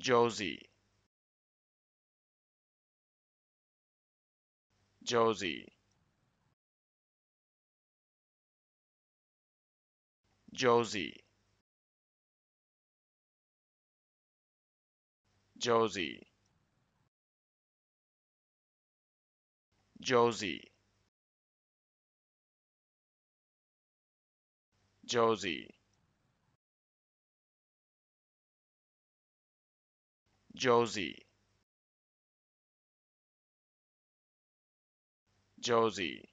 Josie. Josie. Josie. Josie. Josie. Josie Josie. Josie